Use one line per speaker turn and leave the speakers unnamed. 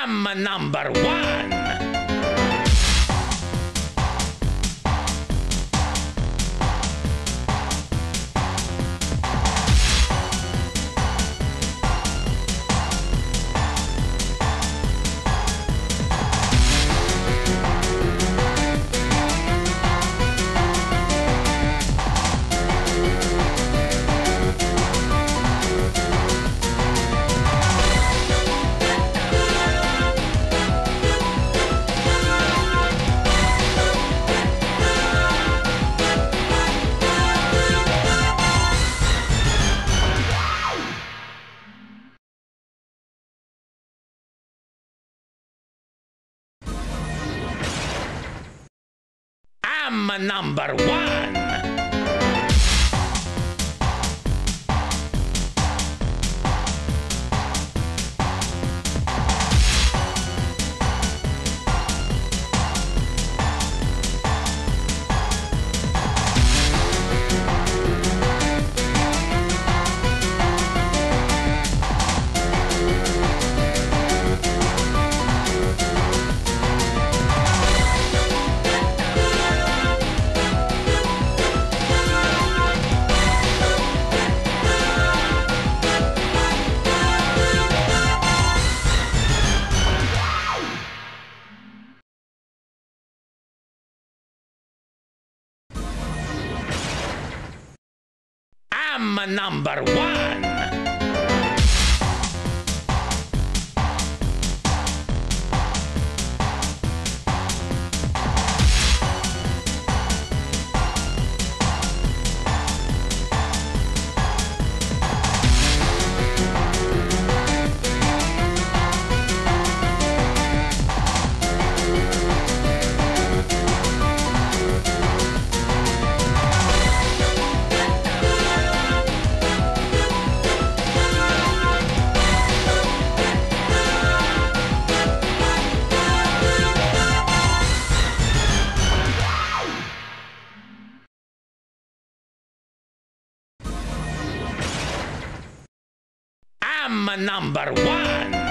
I'm number one. I'm number one. I'm number one. I'm number one.